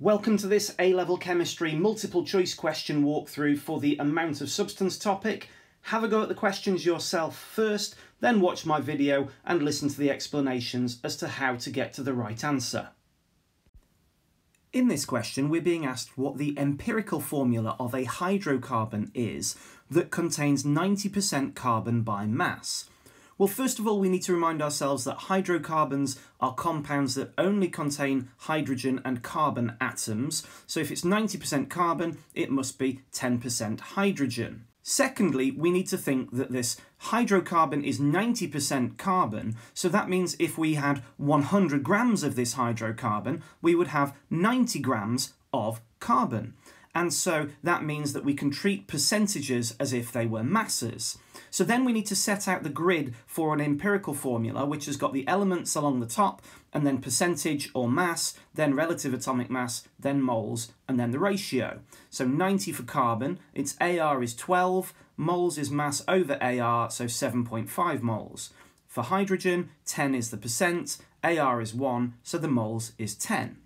Welcome to this A-Level Chemistry multiple choice question walkthrough for the amount of substance topic. Have a go at the questions yourself first, then watch my video and listen to the explanations as to how to get to the right answer. In this question, we're being asked what the empirical formula of a hydrocarbon is that contains 90% carbon by mass. Well, first of all, we need to remind ourselves that hydrocarbons are compounds that only contain hydrogen and carbon atoms. So if it's 90% carbon, it must be 10% hydrogen. Secondly, we need to think that this hydrocarbon is 90% carbon, so that means if we had 100 grams of this hydrocarbon, we would have 90 grams of carbon. And so that means that we can treat percentages as if they were masses. So then we need to set out the grid for an empirical formula, which has got the elements along the top, and then percentage or mass, then relative atomic mass, then moles, and then the ratio. So 90 for carbon, its AR is 12, moles is mass over AR, so 7.5 moles. For hydrogen, 10 is the percent, AR is 1, so the moles is 10.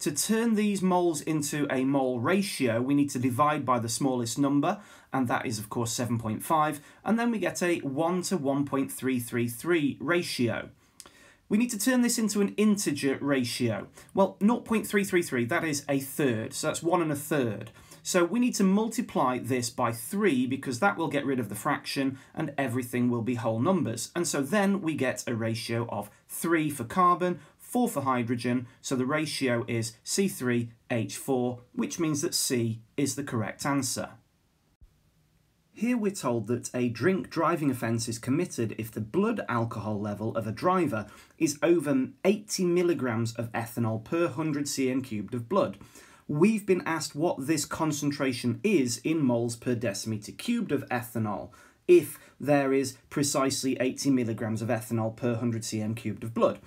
To turn these moles into a mole ratio, we need to divide by the smallest number, and that is of course 7.5, and then we get a 1 to 1.333 ratio. We need to turn this into an integer ratio. Well, 0.333, that is a third, so that's 1 and a third. So we need to multiply this by 3 because that will get rid of the fraction and everything will be whole numbers. And so then we get a ratio of 3 for carbon, 4 for hydrogen, so the ratio is C3H4, which means that C is the correct answer. Here we're told that a drink driving offence is committed if the blood alcohol level of a driver is over 80 milligrams of ethanol per 100 cm cubed of blood. We've been asked what this concentration is in moles per decimetre cubed of ethanol if there is precisely 80 milligrams of ethanol per 100 cm cubed of blood.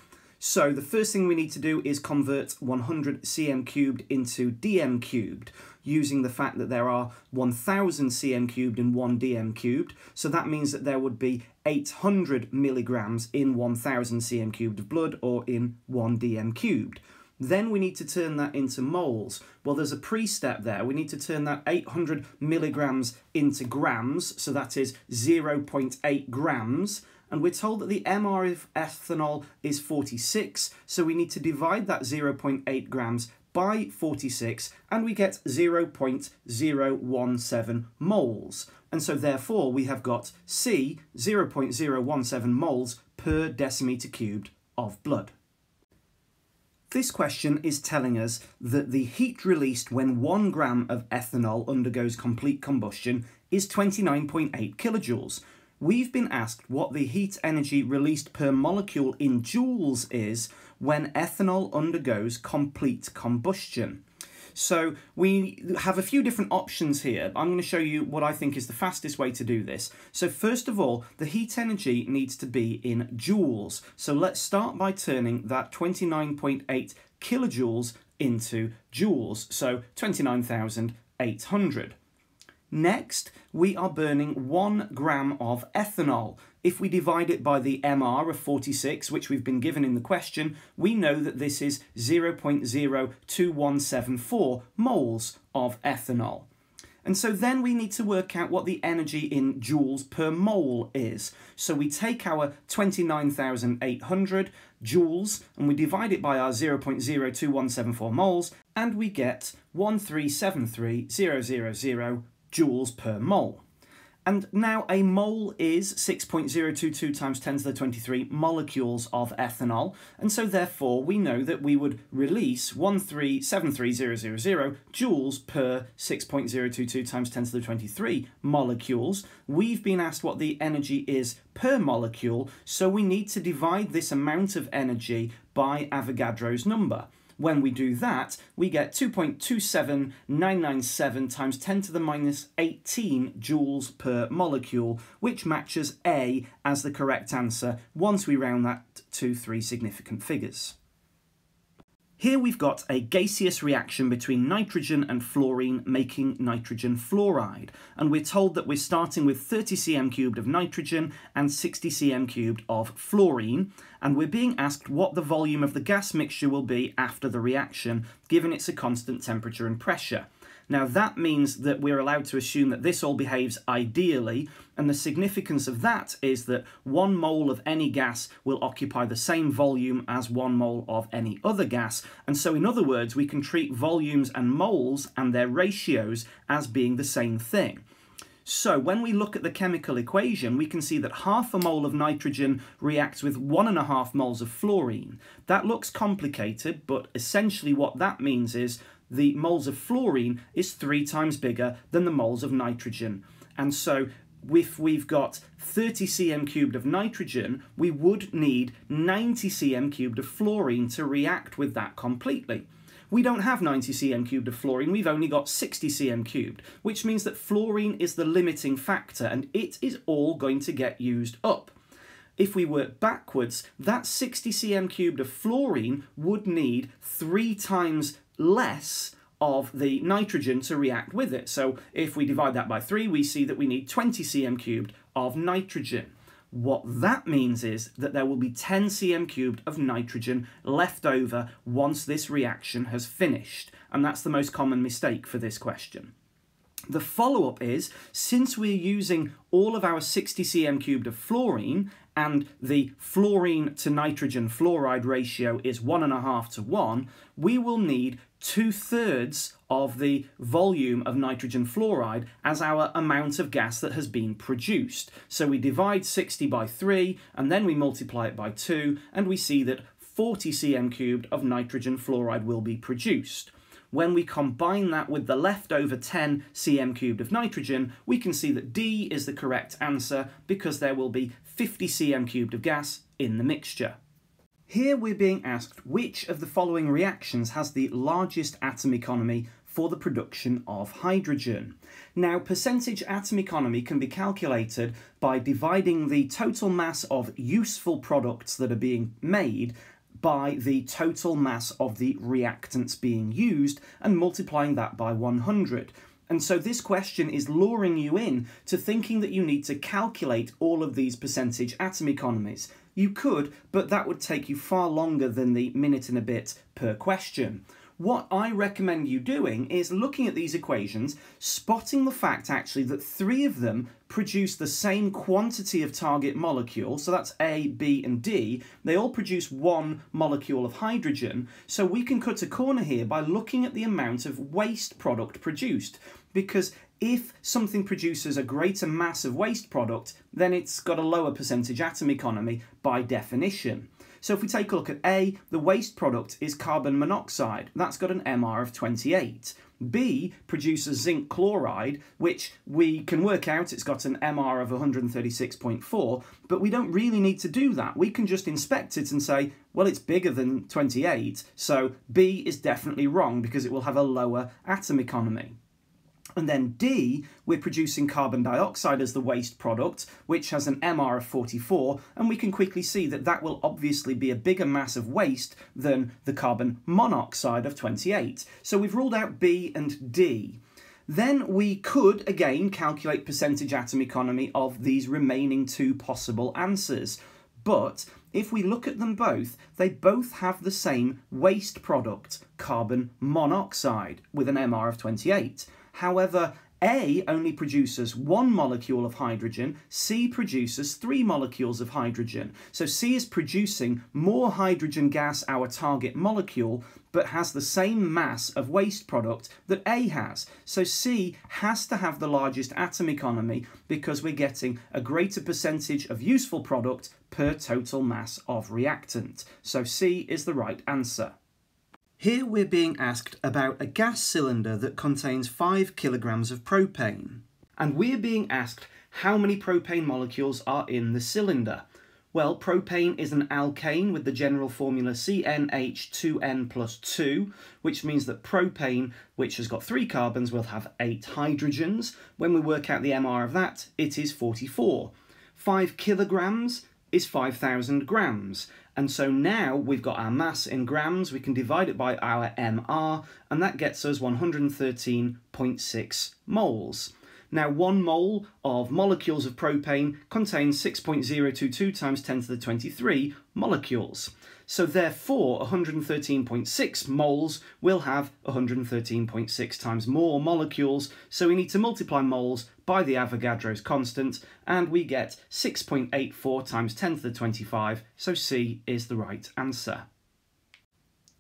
So the first thing we need to do is convert 100 cm cubed into dm cubed using the fact that there are 1000 cm cubed in 1 dm cubed. So that means that there would be 800 milligrams in 1000 cm cubed of blood or in 1 dm cubed. Then we need to turn that into moles. Well, there's a pre-step there. We need to turn that 800 milligrams into grams, so that is 0.8 grams and we're told that the MR of ethanol is 46, so we need to divide that 0.8 grams by 46 and we get 0.017 moles. And so therefore we have got C 0.017 moles per decimetre cubed of blood. This question is telling us that the heat released when 1 gram of ethanol undergoes complete combustion is 29.8 kilojoules, we've been asked what the heat energy released per molecule in joules is when ethanol undergoes complete combustion. So we have a few different options here. I'm going to show you what I think is the fastest way to do this. So first of all, the heat energy needs to be in joules. So let's start by turning that 29.8 kilojoules into joules. So 29,800. Next, we are burning one gram of ethanol. If we divide it by the MR of 46, which we've been given in the question, we know that this is 0.02174 moles of ethanol. And so then we need to work out what the energy in joules per mole is. So we take our 29,800 joules and we divide it by our 0.02174 moles and we get 1373000 joules per mole. And now a mole is 6.022 times 10 to the 23 molecules of ethanol, and so therefore we know that we would release 1373000 joules per 6.022 times 10 to the 23 molecules. We've been asked what the energy is per molecule, so we need to divide this amount of energy by Avogadro's number. When we do that, we get 2.27997 times 10 to the minus 18 joules per molecule, which matches A as the correct answer once we round that to three significant figures. Here we've got a gaseous reaction between nitrogen and fluorine making nitrogen fluoride. And we're told that we're starting with 30 cm cubed of nitrogen and 60 cm cubed of fluorine. and we're being asked what the volume of the gas mixture will be after the reaction, given it's a constant temperature and pressure. Now that means that we're allowed to assume that this all behaves ideally, and the significance of that is that one mole of any gas will occupy the same volume as one mole of any other gas, and so in other words we can treat volumes and moles and their ratios as being the same thing. So when we look at the chemical equation, we can see that half a mole of nitrogen reacts with one and a half moles of fluorine. That looks complicated, but essentially what that means is the moles of fluorine is three times bigger than the moles of nitrogen. And so if we've got 30 cm cubed of nitrogen, we would need 90 cm cubed of fluorine to react with that completely. We don't have 90 cm cubed of fluorine, we've only got 60 cm cubed, which means that fluorine is the limiting factor and it is all going to get used up. If we work backwards, that 60 cm cubed of fluorine would need three times less of the nitrogen to react with it. So if we divide that by 3, we see that we need 20 cm cubed of nitrogen. What that means is that there will be 10 cm cubed of nitrogen left over once this reaction has finished. And that's the most common mistake for this question. The follow-up is, since we're using all of our 60 cm cubed of fluorine and the fluorine to nitrogen fluoride ratio is one and a half to one, we will need two thirds of the volume of nitrogen fluoride as our amount of gas that has been produced. So we divide 60 by 3 and then we multiply it by 2 and we see that 40 cm cubed of nitrogen fluoride will be produced. When we combine that with the leftover 10 cm cubed of nitrogen, we can see that D is the correct answer because there will be 50 cm cubed of gas in the mixture. Here we're being asked which of the following reactions has the largest atom economy for the production of hydrogen. Now, percentage atom economy can be calculated by dividing the total mass of useful products that are being made by the total mass of the reactants being used and multiplying that by 100. And so this question is luring you in to thinking that you need to calculate all of these percentage atom economies. You could, but that would take you far longer than the minute and a bit per question. What I recommend you doing is looking at these equations, spotting the fact actually that three of them produce the same quantity of target molecule, so that's A, B and D, they all produce one molecule of hydrogen, so we can cut a corner here by looking at the amount of waste product produced, because if something produces a greater mass of waste product, then it's got a lower percentage atom economy by definition. So if we take a look at A, the waste product is carbon monoxide. That's got an MR of 28. B produces zinc chloride, which we can work out it's got an MR of 136.4, but we don't really need to do that. We can just inspect it and say, well, it's bigger than 28, so B is definitely wrong because it will have a lower atom economy. And then D, we're producing carbon dioxide as the waste product, which has an MR of 44, and we can quickly see that that will obviously be a bigger mass of waste than the carbon monoxide of 28. So we've ruled out B and D. Then we could, again, calculate percentage atom economy of these remaining two possible answers. But if we look at them both, they both have the same waste product, carbon monoxide, with an MR of 28. However, A only produces one molecule of hydrogen, C produces three molecules of hydrogen. So C is producing more hydrogen gas, our target molecule, but has the same mass of waste product that A has. So C has to have the largest atom economy because we're getting a greater percentage of useful product per total mass of reactant. So C is the right answer. Here we're being asked about a gas cylinder that contains 5 kilograms of propane. And we're being asked how many propane molecules are in the cylinder. Well, propane is an alkane with the general formula CnH2n plus 2, which means that propane, which has got 3 carbons, will have 8 hydrogens. When we work out the MR of that, it is 44. 5 kilograms is 5,000 grams. And so now we've got our mass in grams, we can divide it by our MR, and that gets us 113.6 moles. Now, one mole of molecules of propane contains 6.022 times 10 to the 23 molecules. So therefore, 113.6 moles will have 113.6 times more molecules. So we need to multiply moles by the Avogadro's constant, and we get 6.84 times 10 to the 25. So C is the right answer.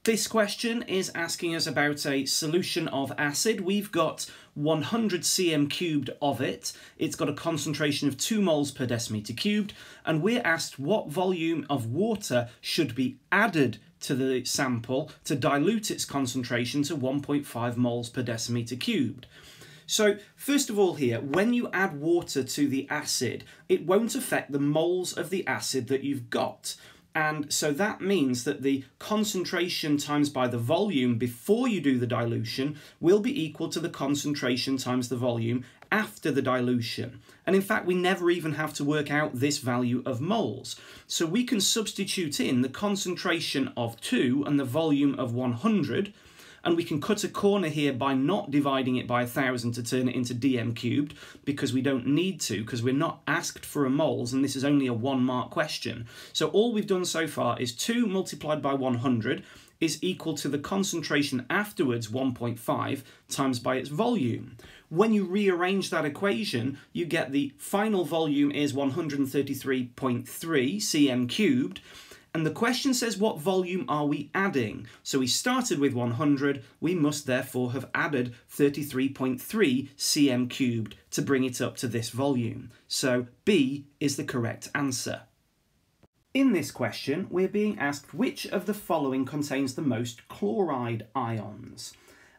This question is asking us about a solution of acid. We've got 100 cm cubed of it. It's got a concentration of 2 moles per decimetre cubed, and we're asked what volume of water should be added to the sample to dilute its concentration to 1.5 moles per decimetre cubed. So first of all here, when you add water to the acid, it won't affect the moles of the acid that you've got. And so that means that the concentration times by the volume before you do the dilution will be equal to the concentration times the volume after the dilution. And in fact, we never even have to work out this value of moles. So we can substitute in the concentration of 2 and the volume of 100, and we can cut a corner here by not dividing it by 1000 to turn it into dm cubed because we don't need to because we're not asked for a moles and this is only a one mark question. So all we've done so far is 2 multiplied by 100 is equal to the concentration afterwards 1.5 times by its volume. When you rearrange that equation, you get the final volume is 133.3 cm cubed, and the question says what volume are we adding? So we started with 100, we must therefore have added 33.3 cm cubed to bring it up to this volume. So B is the correct answer. In this question, we're being asked which of the following contains the most chloride ions.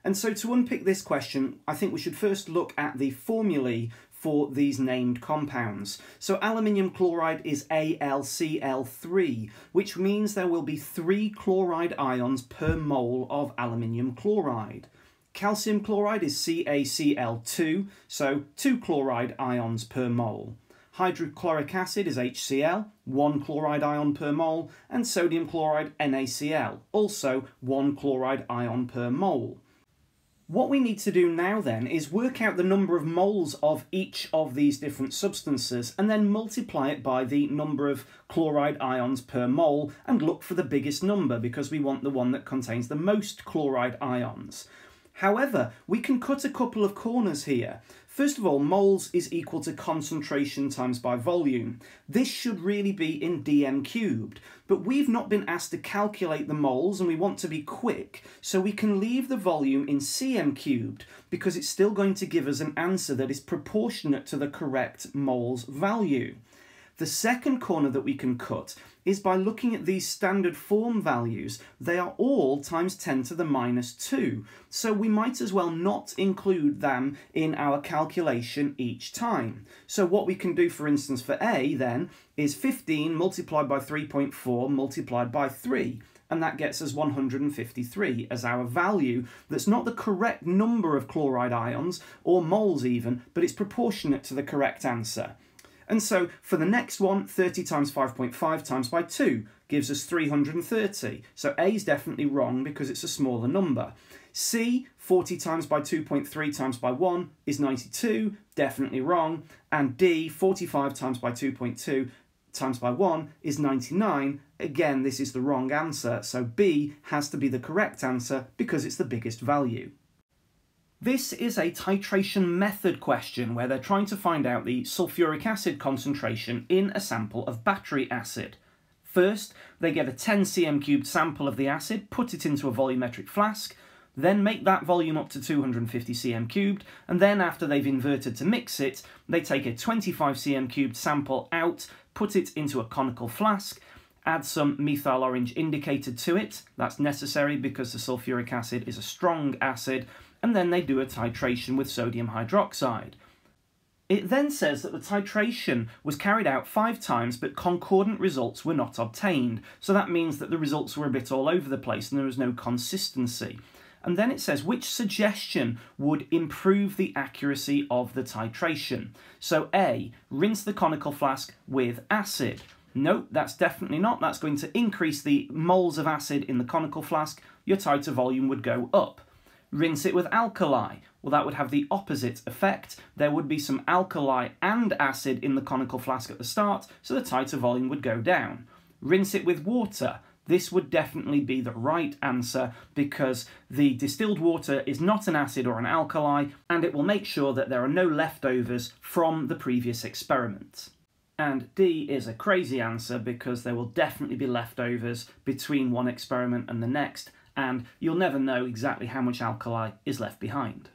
And so to unpick this question, I think we should first look at the formulae for these named compounds. So aluminium chloride is AlCl3, which means there will be three chloride ions per mole of aluminium chloride. Calcium chloride is CaCl2, so two chloride ions per mole. Hydrochloric acid is HCl, one chloride ion per mole, and sodium chloride NaCl, also one chloride ion per mole. What we need to do now then is work out the number of moles of each of these different substances and then multiply it by the number of chloride ions per mole and look for the biggest number because we want the one that contains the most chloride ions. However, we can cut a couple of corners here. First of all, moles is equal to concentration times by volume. This should really be in dm cubed, but we've not been asked to calculate the moles and we want to be quick, so we can leave the volume in cm cubed because it's still going to give us an answer that is proportionate to the correct moles value. The second corner that we can cut is by looking at these standard form values. They are all times 10 to the minus 2, so we might as well not include them in our calculation each time. So what we can do, for instance, for A then, is 15 multiplied by 3.4 multiplied by 3 and that gets us 153 as our value that's not the correct number of chloride ions, or moles even, but it's proportionate to the correct answer. And so for the next one, 30 times 5.5 times by 2 gives us 330. So A is definitely wrong because it's a smaller number. C, 40 times by 2.3 times by 1 is 92, definitely wrong. And D, 45 times by 2.2 times by 1 is 99. Again, this is the wrong answer, so B has to be the correct answer because it's the biggest value. This is a titration method question where they're trying to find out the sulfuric acid concentration in a sample of battery acid. First, they get a 10 cm cubed sample of the acid, put it into a volumetric flask, then make that volume up to 250 cm cubed, and then after they've inverted to mix it, they take a 25 cm cubed sample out, put it into a conical flask, add some methyl orange indicator to it. That's necessary because the sulfuric acid is a strong acid, and then they do a titration with sodium hydroxide. It then says that the titration was carried out five times, but concordant results were not obtained. So that means that the results were a bit all over the place and there was no consistency. And then it says which suggestion would improve the accuracy of the titration. So A, rinse the conical flask with acid. No, that's definitely not. That's going to increase the moles of acid in the conical flask. Your titer volume would go up. Rinse it with alkali. Well, that would have the opposite effect. There would be some alkali and acid in the conical flask at the start, so the titer volume would go down. Rinse it with water. This would definitely be the right answer because the distilled water is not an acid or an alkali and it will make sure that there are no leftovers from the previous experiment. And D is a crazy answer because there will definitely be leftovers between one experiment and the next and you'll never know exactly how much alkali is left behind.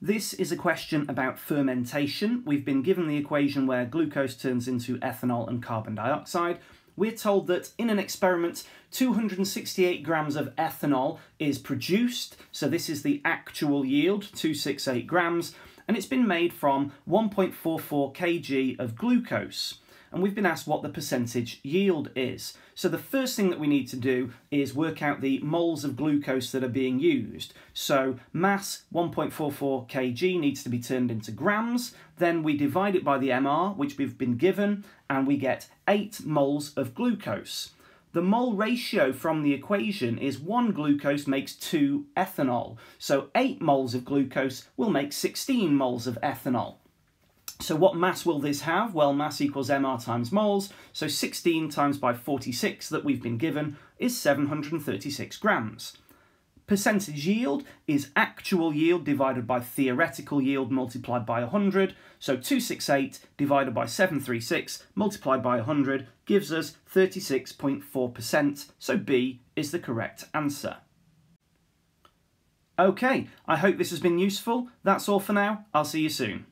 This is a question about fermentation. We've been given the equation where glucose turns into ethanol and carbon dioxide. We're told that in an experiment, 268 grams of ethanol is produced, so this is the actual yield, 268 grams, and it's been made from 1.44 kg of glucose and we've been asked what the percentage yield is. So the first thing that we need to do is work out the moles of glucose that are being used. So mass 1.44 kg needs to be turned into grams, then we divide it by the MR, which we've been given, and we get 8 moles of glucose. The mole ratio from the equation is 1 glucose makes 2 ethanol. So 8 moles of glucose will make 16 moles of ethanol. So what mass will this have? Well, mass equals mR times moles, so 16 times by 46 that we've been given is 736 grams. Percentage yield is actual yield divided by theoretical yield multiplied by 100, so 268 divided by 736 multiplied by 100 gives us 36.4%, so B is the correct answer. Okay, I hope this has been useful. That's all for now. I'll see you soon.